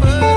lover.